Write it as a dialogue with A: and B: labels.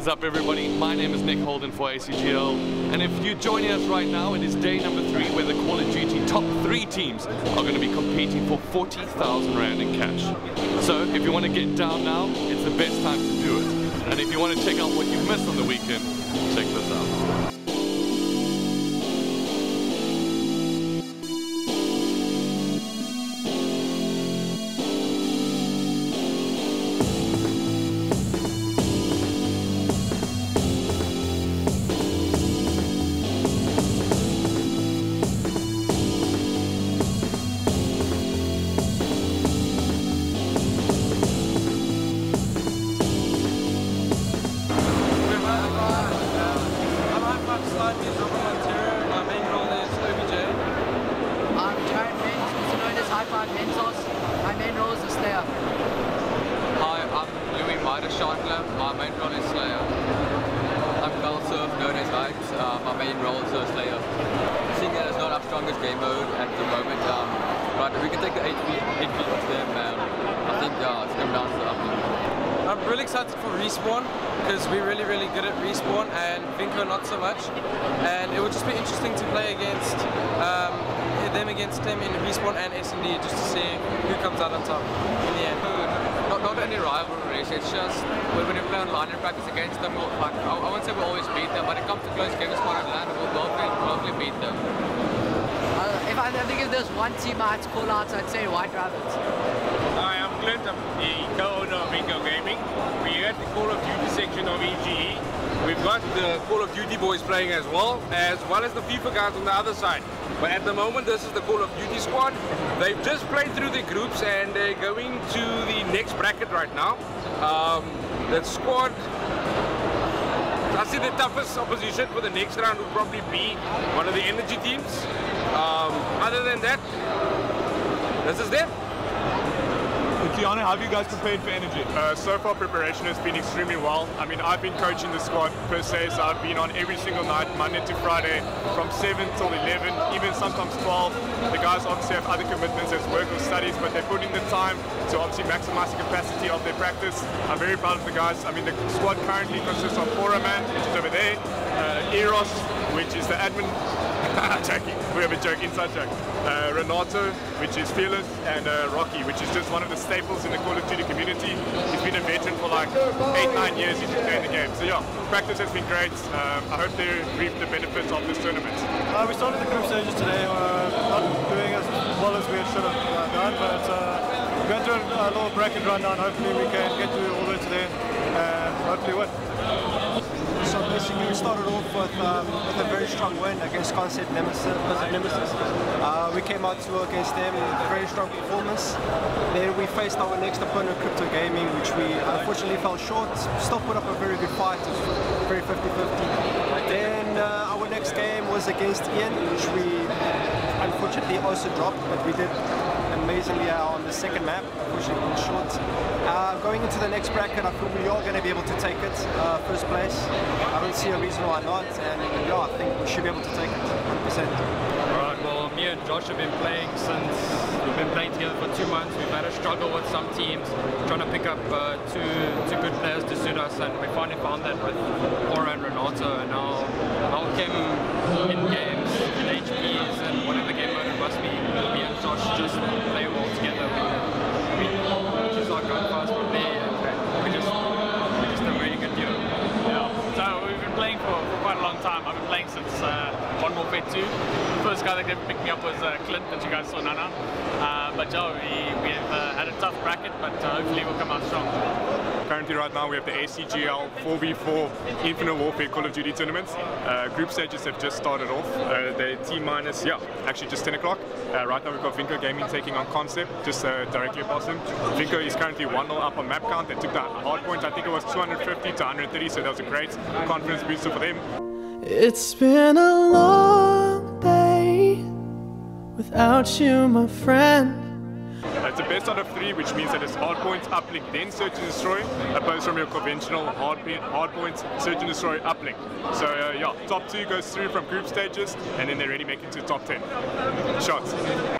A: is up everybody? My name is Nick Holden for ACGL and if you're joining us right now it is day number three where the Call of Duty top three teams are going to be competing for 40,000 Rand in cash. So if you want to get down now, it's the best time to do it. And if you want to check out what you missed on the weekend, check this My
B: main role is OBJ.
C: I'm Jared Mint, known as High Five Mentos. My main role is a Slayer.
D: Hi, I'm Louis Mitre My main role is Slayer. I'm Surf, known as Vibes. Uh, my main role is a Slayer. Seeing that it's not our strongest game mode at the moment, um, but we can take the 8 feet, 8 feet off them, and I think uh, it's come down to the up.
B: I'm really excited for Respawn because we're really, really good at Respawn and Vinco not so much. And it would just be interesting to play against um, them against them in Respawn and S&D just to see who comes out on top in the end.
D: Not, not any rivalries, it's just when we play online and practice against them, we'll, like, I, I won't say we always beat them, but it comes to close games on LAN, we'll probably, probably beat them.
C: Uh, if I, I think if there's one team I had to call out, I'd say White Rabbits.
E: I'm Clint, the co-owner of Vinco Gaming. We're at the Call of Duty section of EGE. We've got the Call of Duty boys playing as well, as well as the FIFA guys on the other side. But at the moment, this is the Call of Duty squad. They've just played through the groups and they're going to the next bracket right now. Um, that squad, I see the toughest opposition for the next round will probably be one of the energy teams. Um, other than that, this is them.
F: Tiana, how have you guys prepared for Energy?
G: Uh, so far, preparation has been extremely well. I mean, I've been coaching the squad per se, so I've been on every single night, Monday to Friday, from 7 till 11, even sometimes 12. The guys obviously have other commitments as work or studies, but they put in the time to obviously maximize the capacity of their practice. I'm very proud of the guys. I mean, the squad currently consists of Foraman, which is over there, uh, Eros, which is the admin We have a joke, inside joke. Uh, Renato, which is fearless, and uh, Rocky, which is just one of the staples in the Call of Duty community. He's been a veteran for like eight, nine years he's been playing the game. So yeah, practice has been great. Um, I hope they reap the benefits of this tournament.
F: Uh, we started the group stages today. We're not doing as well as we should have uh, done, but uh, we're going through a little bracket rundown. Hopefully we can get to all the way today and
H: started off with, um, with a very strong win against Concept Nemesis. Nemesis. Uh, we came out to against them, very strong performance. Then we faced our next opponent, Crypto Gaming, which we unfortunately fell short. Still put up a very good fight, it was very 50-50. Then uh, our next game was against Ian, which we unfortunately also dropped, but we did amazingly uh, on the second map, unfortunately short. Uh, going into the next bracket, I feel we are going to be able to take it, uh, first place. I don't see a reason why not, and yeah, I think we should be able to take it, 100%.
I: Alright, well, me and Josh have been playing since, we've been playing together for two months. We've had a struggle with some teams, trying to pick up uh, two, two good players to suit us, and we finally found that with Aura and Renato, and now our Kim in games, in HPs, and whatever game mode it must be, me and Josh just play well together. We, we choose our gun fast properly, and we just, we just a really good duo.
J: Yeah, so we've been playing for, for quite a long time. I've been playing since uh, Modern Warfare 2. The first guy that picked me up was uh, Clint, that you guys saw Nana. Uh, but yeah, we, we've uh, had a tough bracket, but uh, hopefully we'll come out strong.
G: Currently right now we have the ACGL 4v4 Infinite Warfare Call of Duty tournaments. Uh, group stages have just started off. Uh, the T minus, yeah, actually just 10 o'clock. Right now we've got Vinco Gaming taking on Concept, just directly past them. Vinco is currently 1-0 up on map count. They took that hard point, I think it was 250 to 130, so that was a great confidence booster for them.
K: It's been a long day without you, my friend.
G: It's a best out of three, which means that it's hard points, uplink, then search and destroy, opposed from your conventional hard, hard points, search and destroy, uplink. So uh, yeah, top two goes through from group stages, and then they're already make it to top 10. Shots.